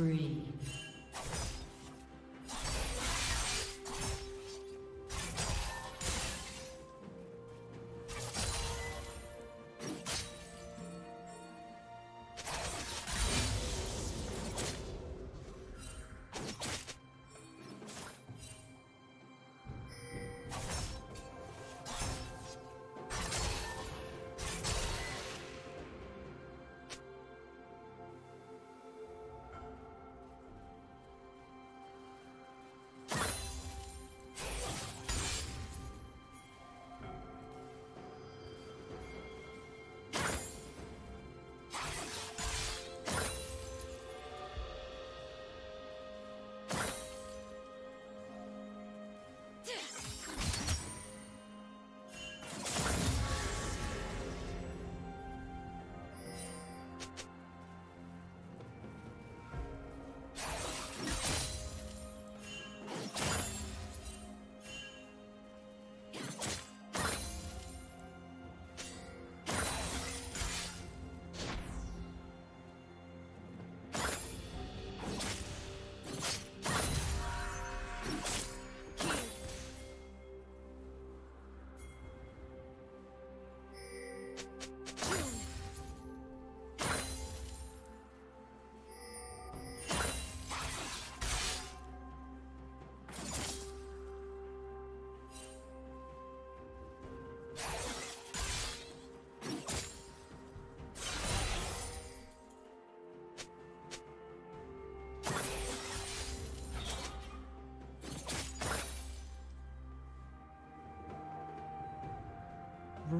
Killing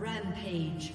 Rampage.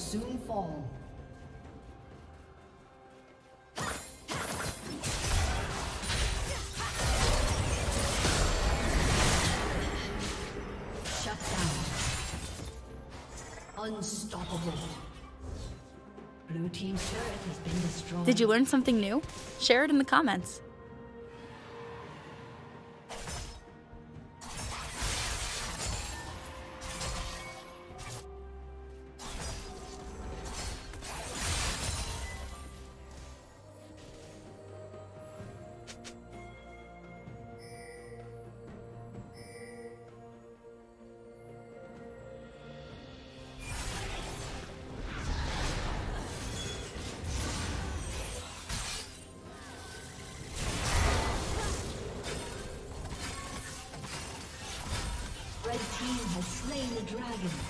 Soon fall. Shut down. Unstoppable. Blue Team's turret has been destroyed. Did you learn something new? Share it in the comments. Dragon.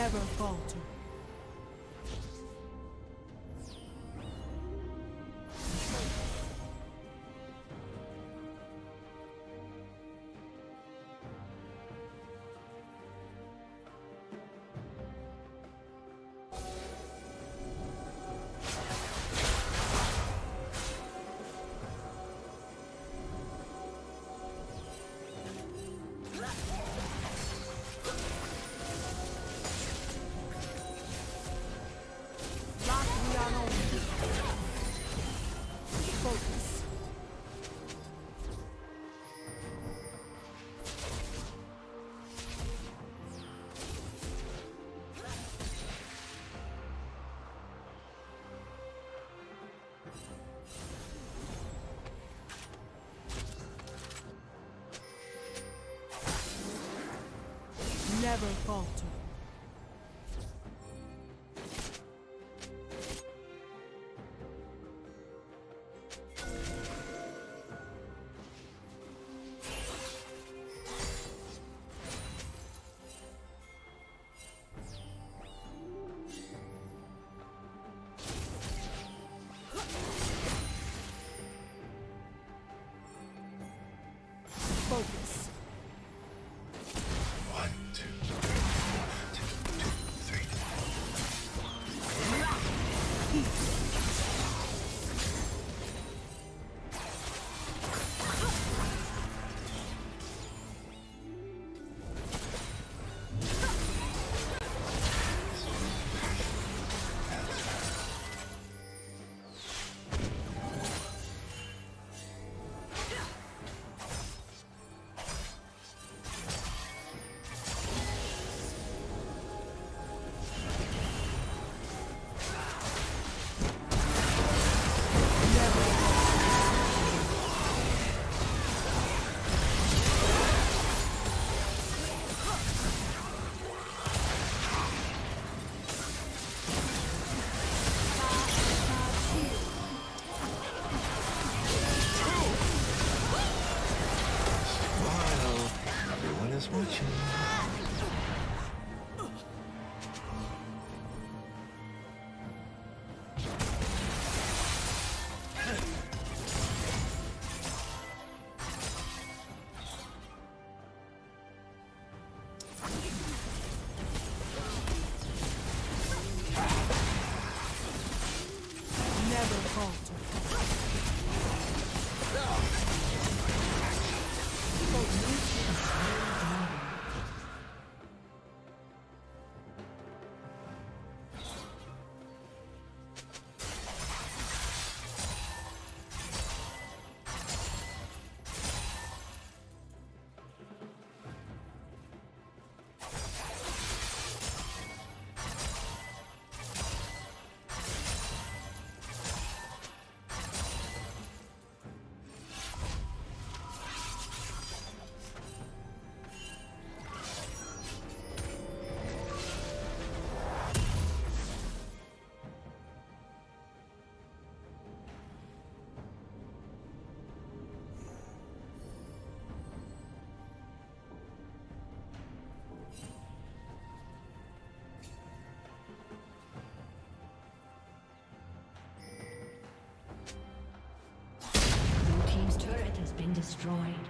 Never falter. Never falter. destroyed.